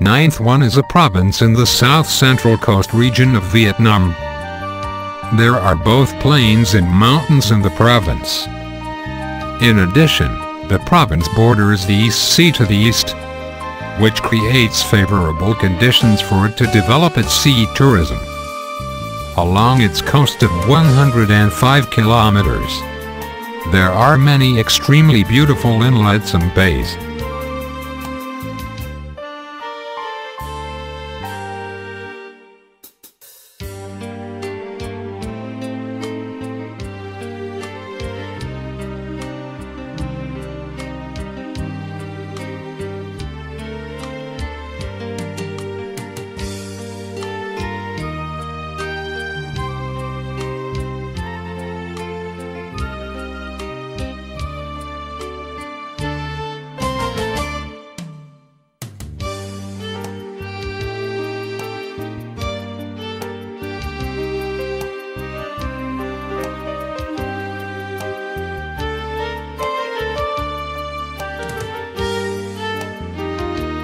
Ninh Thuan is a province in the south-central coast region of Vietnam. There are both plains and mountains in the province. In addition, the province borders the East Sea to the east, which creates favorable conditions for it to develop its sea tourism. Along its coast of 105 kilometers, there are many extremely beautiful inlets and bays.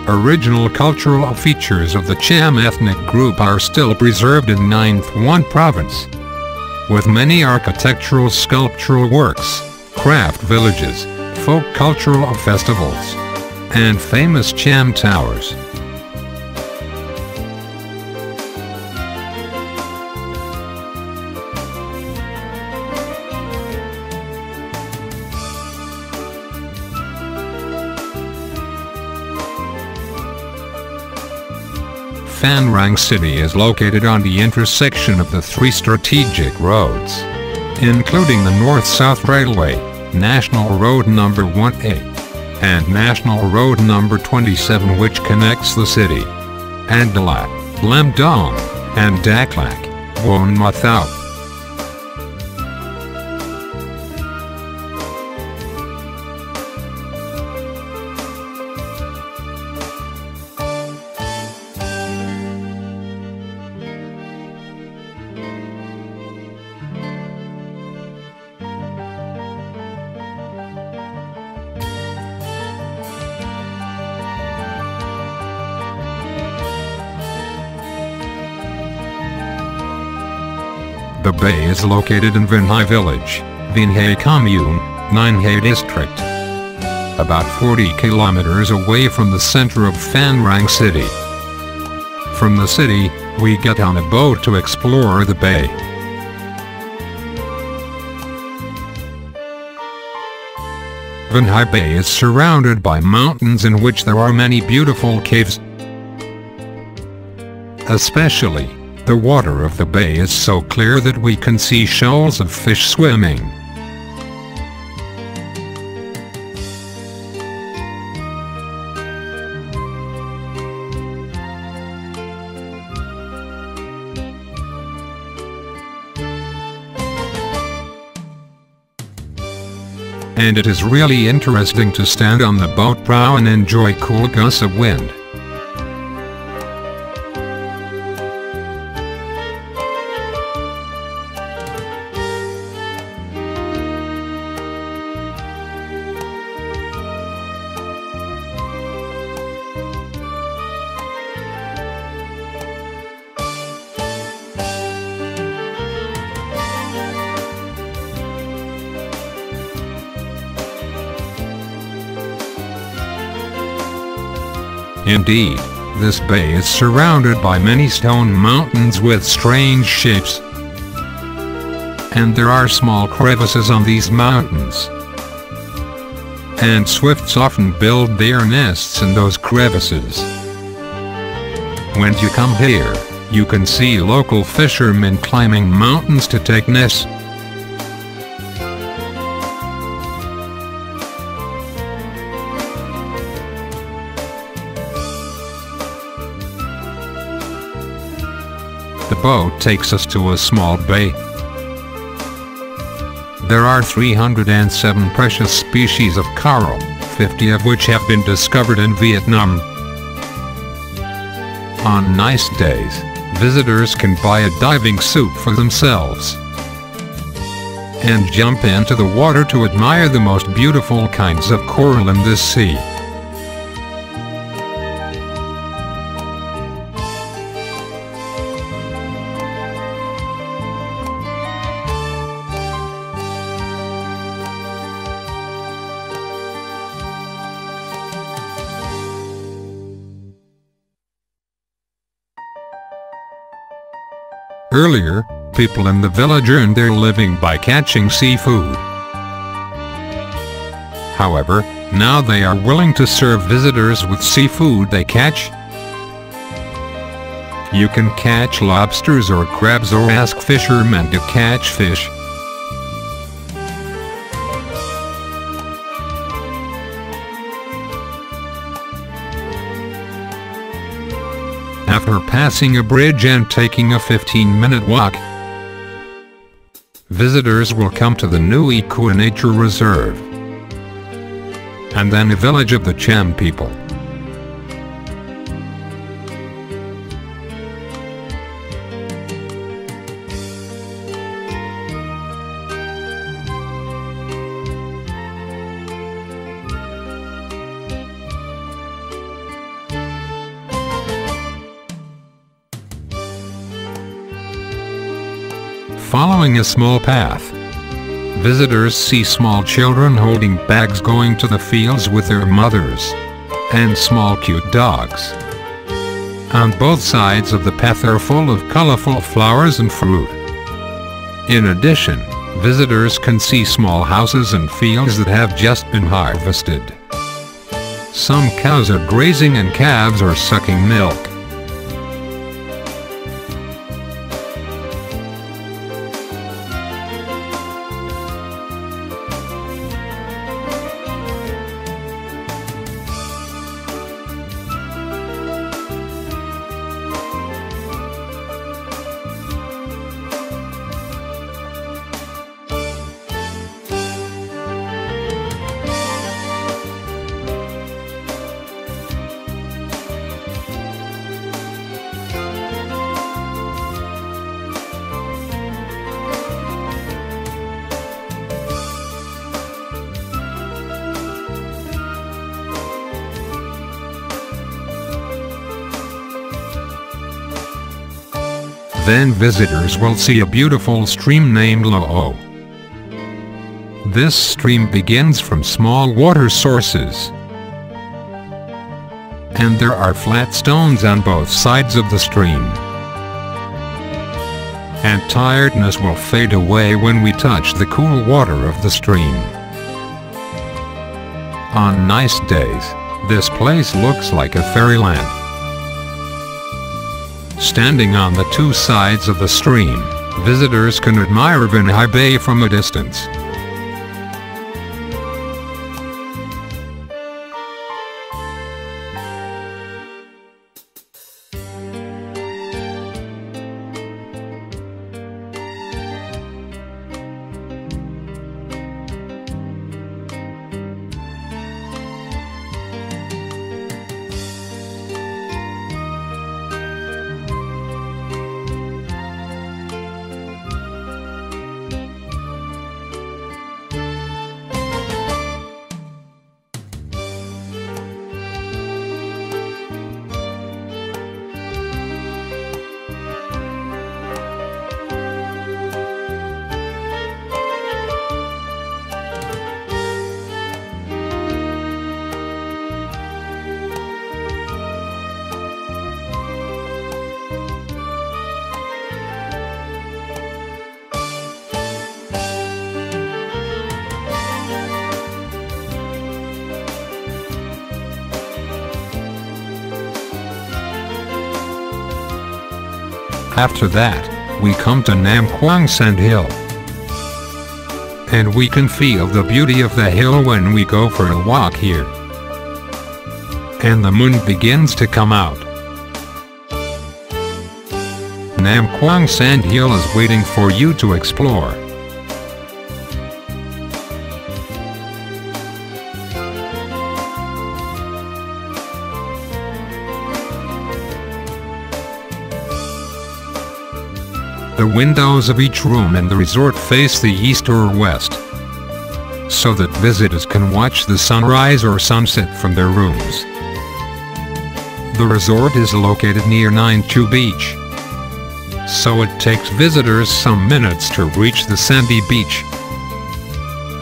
Original cultural features of the Cham ethnic group are still preserved in Ninh Thuan province, with many architectural sculptural works, craft villages, folk cultural festivals, and famous Cham towers. Phan Rang City is located on the intersection of the three strategic roads, including the North-South Railway, National Road Number 1A, and National Road Number 27 which connects the city, and Dalat, Lam Dong, and Daklak, Buon Ma The bay is located in Vinh Hy village, Vinh Hy commune, Ninh district. About 40 kilometers away from the center of Phan Rang city. From the city, we get on a boat to explore the bay. Vinh Hy Bay is surrounded by mountains in which there are many beautiful caves. Especially, the water of the bay is so clear that we can see shoals of fish swimming. And it is really interesting to stand on the boat prow and enjoy cool gusts of wind. Indeed, this bay is surrounded by many stone mountains with strange shapes. And there are small crevices on these mountains. And swifts often build their nests in those crevices. When you come here, you can see local fishermen climbing mountains to take nests. Boat takes us to a small bay. There are 307 precious species of coral, 50 of which have been discovered in Vietnam. On nice days, visitors can buy a diving suit for themselves and jump into the water to admire the most beautiful kinds of coral in this sea. People in the village earned their living by catching seafood. However, now they are willing to serve visitors with seafood they catch. You can catch lobsters or crabs or ask fishermen to catch fish. After passing a bridge and taking a 15-minute walk, visitors will come to the Nui Chua Nature Reserve and then a village of the Cham people. Following a small path, visitors see small children holding bags going to the fields with their mothers, and small cute dogs. On both sides of the path are full of colorful flowers and fruit. In addition, visitors can see small houses and fields that have just been harvested. Some cows are grazing and calves are sucking milk. Then visitors will see a beautiful stream named Lo'o. This stream begins from small water sources. And there are flat stones on both sides of the stream. And tiredness will fade away when we touch the cool water of the stream. On nice days, this place looks like a fairyland. Standing on the two sides of the stream, visitors can admire Vinh Hy Bay from a distance. After that, we come to Nam Cuong Sand Hill. And we can feel the beauty of the hill when we go for a walk here. And the moon begins to come out. Nam Cuong Sand Hill is waiting for you to explore. The windows of each room in the resort face the east or west, so that visitors can watch the sunrise or sunset from their rooms. The resort is located near Nine Beach, so it takes visitors some minutes to reach the sandy beach.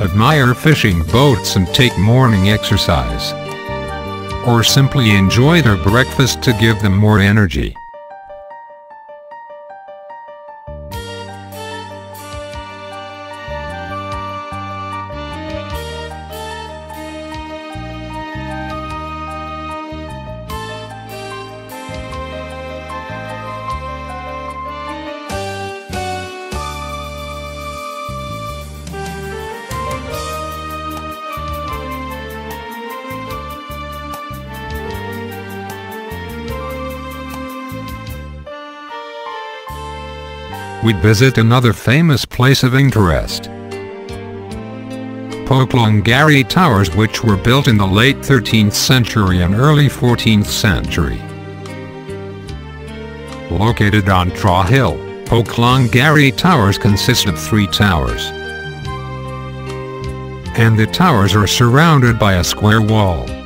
Admire fishing boats and take morning exercise. Or simply enjoy their breakfast to give them more energy. We'd visit another famous place of interest. Po Klong Garai Towers which were built in the late 13th century and early 14th century. Located on Trau Hill, Po Klong Garai Towers consist of three towers. And the towers are surrounded by a square wall.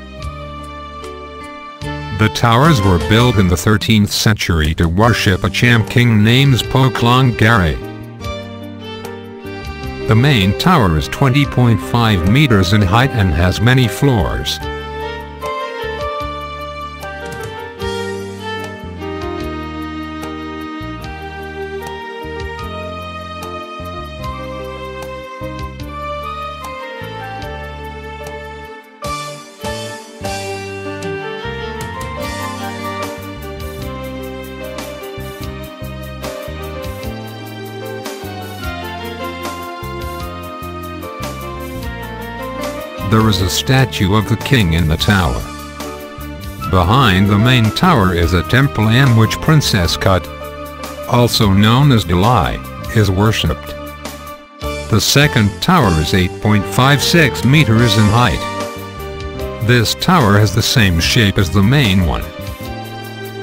The towers were built in the 13th century to worship a Cham king named Po Klong Garai. The main tower is 20.5 meters in height and has many floors. There is a statue of the king in the tower. Behind the main tower is a temple in which Princess Kut, also known as Delai, is worshipped. The second tower is 8.56 meters in height. This tower has the same shape as the main one.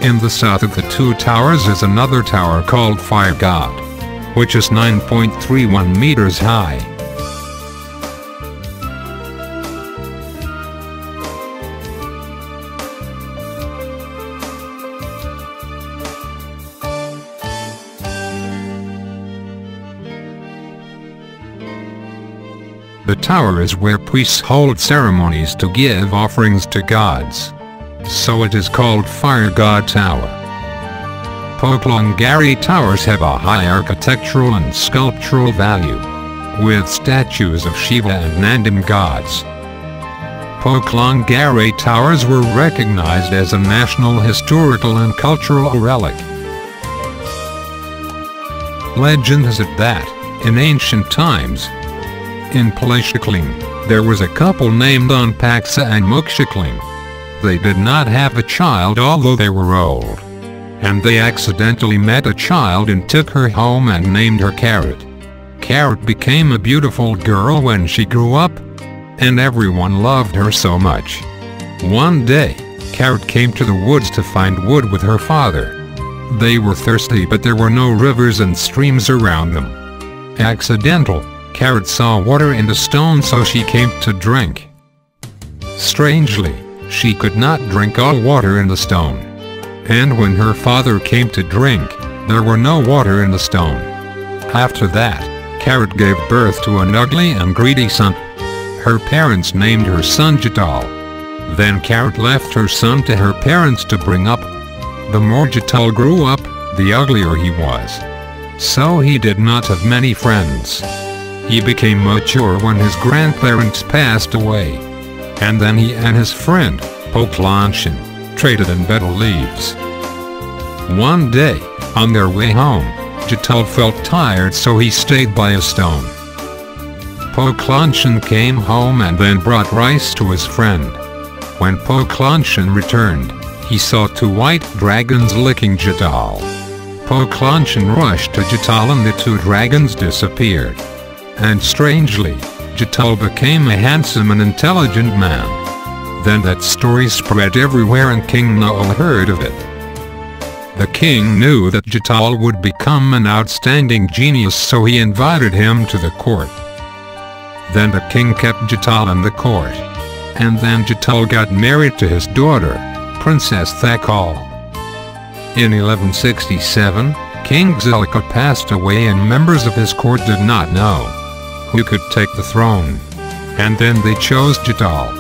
In the south of the two towers is another tower called Fire God, which is 9.31 meters high. The tower is where priests hold ceremonies to give offerings to gods. So it is called Fire God Tower. Po Klong Garai towers have a high architectural and sculptural value, with statues of Shiva and Nandam gods. Po Klong Garai towers were recognized as a national historical and cultural relic. Legend has it that, in ancient times, in Palashikling, there was a couple named Onpaksa and Mukshikling. They did not have a child although they were old. And they accidentally met a child and took her home and named her Carrot. Carrot became a beautiful girl when she grew up, and everyone loved her so much. One day, Carrot came to the woods to find wood with her father. They were thirsty but there were no rivers and streams around them. Accidental, Carrot saw water in the stone so she came to drink. Strangely, she could not drink all water in the stone. And when her father came to drink, there were no water in the stone. After that, Carrot gave birth to an ugly and greedy son. Her parents named her son Jital. Then Carrot left her son to her parents to bring up. The more Jital grew up, the uglier he was. So he did not have many friends. He became mature when his grandparents passed away. And then he and his friend, Poklanshin, traded in betel leaves. One day, on their way home, Jital felt tired so he stayed by a stone. Poklanshin came home and then brought rice to his friend. When Poklanshin returned, he saw two white dragons licking Jital. Poklanshin rushed to Jital and the two dragons disappeared. And strangely, Jital became a handsome and intelligent man. Then that story spread everywhere and King Noel heard of it. The king knew that Jital would become an outstanding genius so he invited him to the court. Then the king kept Jital in the court. And then Jital got married to his daughter, Princess Thakal. In 1167, King Zilika passed away and members of his court did not know who could take the throne. And then they chose Jital.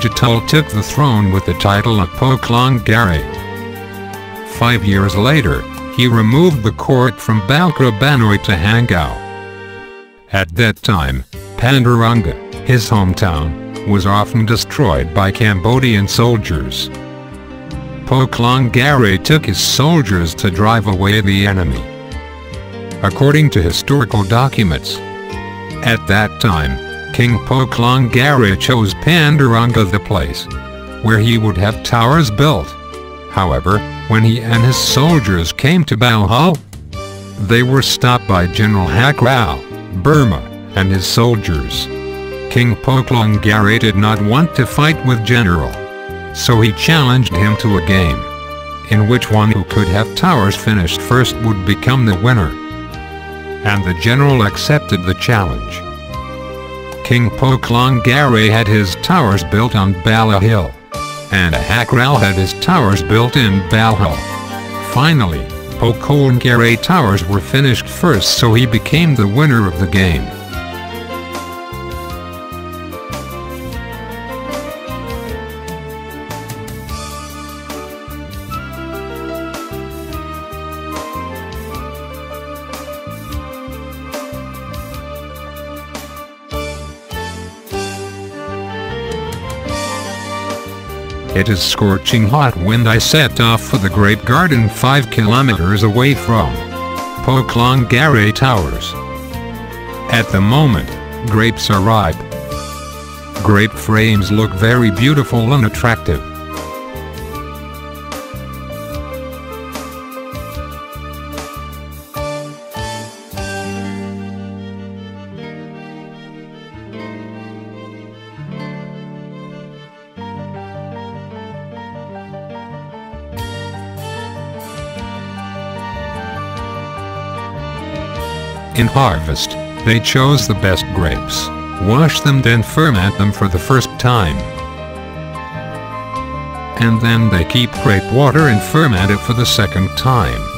Jital took the throne with the title of Po Klong Garai. Five years later, he removed the court from Balkra Banoi to Hangau. At that time, Panduranga, his hometown, was often destroyed by Cambodian soldiers. Po Klong Garai took his soldiers to drive away the enemy. According to historical documents, at that time, King Po Klong Garai chose Panduranga the place where he would have towers built. However, when he and his soldiers came to Balhal, they were stopped by General Hak Rao, Burma, and his soldiers. King Po Klong Garai did not want to fight with General. So he challenged him to a game, in which one who could have towers finished first would become the winner. And the general accepted the challenge. King Po Klong Garai had his towers built on Bala Hill, and Hak Rao had his towers built in Balhal. Finally, Po Klong Garai towers were finished first so he became the winner of the game. It is scorching hot wind I set off for the Grape Garden 5 kilometers away from Po Klong Garai Towers. At the moment, grapes are ripe. Grape frames look very beautiful and attractive. In harvest, they chose the best grapes, wash them then ferment them for the first time. And then they keep grape water and ferment it for the second time.